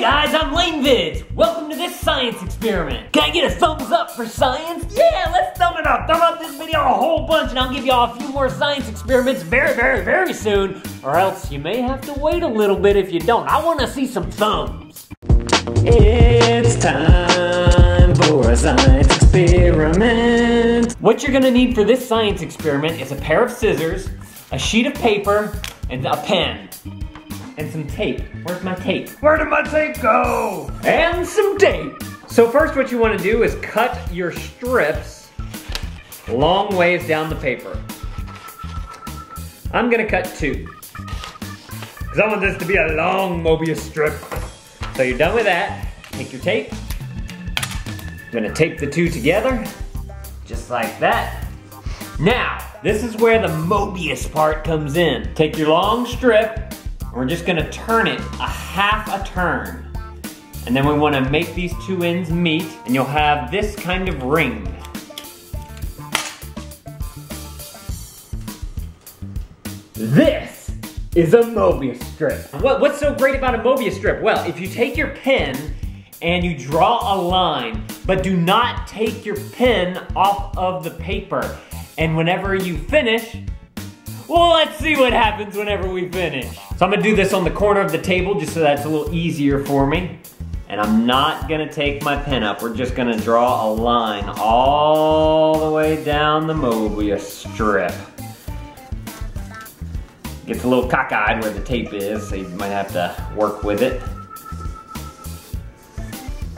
guys, I'm Lane Vids. Welcome to this science experiment. Can I get a thumbs up for science? Yeah, let's thumb it up. Thumb up this video a whole bunch and I'll give y'all a few more science experiments very, very, very soon. Or else you may have to wait a little bit if you don't. I wanna see some thumbs. It's time for a science experiment. What you're gonna need for this science experiment is a pair of scissors, a sheet of paper, and a pen and some tape. Where's my tape? Where did my tape go? And some tape. So first what you want to do is cut your strips long ways down the paper. I'm gonna cut two. Cause I want this to be a long Mobius strip. So you're done with that. Take your tape. I'm gonna tape the two together, just like that. Now, this is where the Mobius part comes in. Take your long strip, we're just gonna turn it a half a turn. And then we wanna make these two ends meet and you'll have this kind of ring. This is a Mobius strip. What, what's so great about a Mobius strip? Well, if you take your pen and you draw a line, but do not take your pen off of the paper. And whenever you finish, well, let's see what happens whenever we finish. So I'm gonna do this on the corner of the table just so that's a little easier for me. And I'm not gonna take my pen up. We're just gonna draw a line all the way down the Mobius strip. Gets a little cockeyed where the tape is, so you might have to work with it.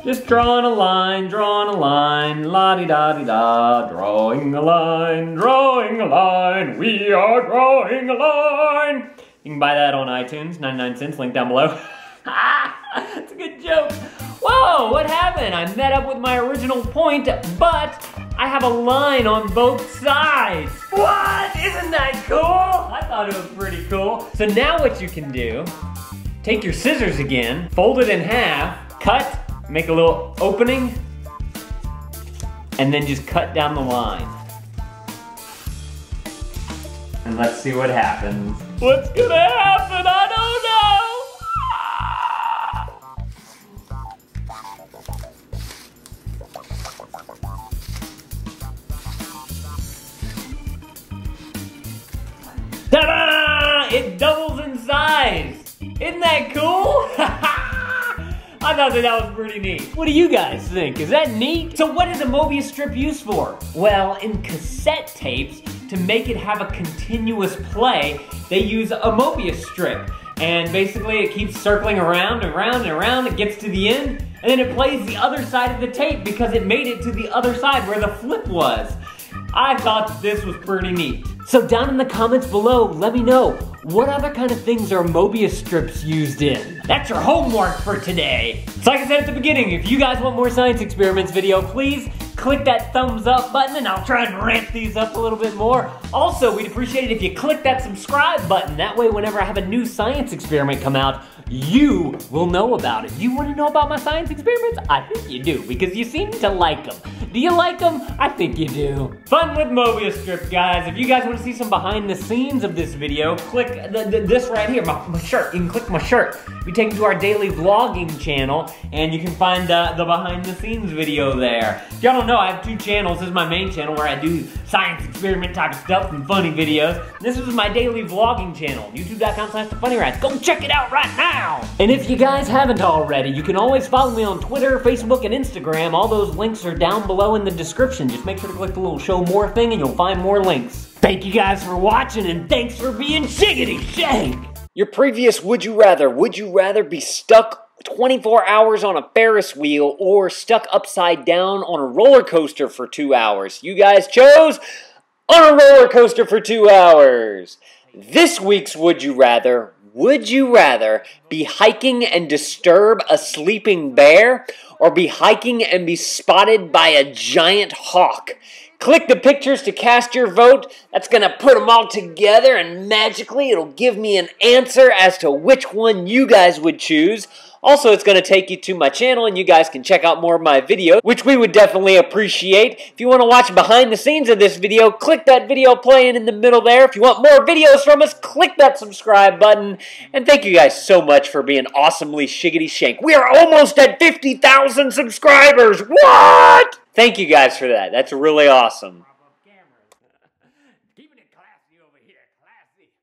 Just drawing a line, drawing a line, la-di-da-di-da, drawing a line, drawing a line, we are drawing a line. You can buy that on iTunes, 99 cents, link down below. That's a good joke. Whoa, what happened? I met up with my original point, but I have a line on both sides. What? Isn't that cool? I thought it was pretty cool. So now what you can do, take your scissors again, fold it in half, cut make a little opening, and then just cut down the line. And let's see what happens. What's gonna happen? I don't know! Ta-da! It doubles in size! Isn't that cool? I thought that that was pretty neat. What do you guys think? Is that neat? So what is a Mobius strip used for? Well, in cassette tapes, to make it have a continuous play, they use a Mobius strip. And basically it keeps circling around and around and around, it gets to the end, and then it plays the other side of the tape because it made it to the other side where the flip was. I thought this was pretty neat. So down in the comments below, let me know, what other kind of things are Mobius strips used in? That's your homework for today. So like I said at the beginning, if you guys want more science experiments video, please click that thumbs up button and I'll try and ramp these up a little bit more. Also, we'd appreciate it if you click that subscribe button. That way, whenever I have a new science experiment come out, you will know about it. You want to know about my science experiments? I think you do, because you seem to like them. Do you like them? I think you do. Fun with Mobius strip, guys. If you guys want to see some behind the scenes of this video, click the, the, this right here, my, my, shirt. You can click my shirt. We take you to our daily vlogging channel, and you can find uh, the behind the scenes video there. If y'all don't know, I have two channels. This is my main channel where I do science experiment type of stuff and funny videos. This is my daily vlogging channel, youtube.com slash thefunnyrats. Go check it out right now! And if you guys haven't already, you can always follow me on Twitter, Facebook, and Instagram. All those links are down below in the description. Just make sure to click the little show more thing and you'll find more links. Thank you guys for watching and thanks for being shiggity shank! Your previous Would You Rather. Would you rather be stuck 24 hours on a Ferris wheel or stuck upside down on a roller coaster for two hours? You guys chose on a roller coaster for two hours. This week's Would You Rather would you rather be hiking and disturb a sleeping bear or be hiking and be spotted by a giant hawk? Click the pictures to cast your vote. That's going to put them all together and magically it'll give me an answer as to which one you guys would choose. Also, it's going to take you to my channel and you guys can check out more of my videos, which we would definitely appreciate. If you want to watch behind the scenes of this video, click that video playing in the middle there. If you want more videos from us, click that subscribe button. And thank you guys so much for being awesomely shiggity shank. We are almost at 50,000 subscribers. What? Thank you guys for that. That's really awesome.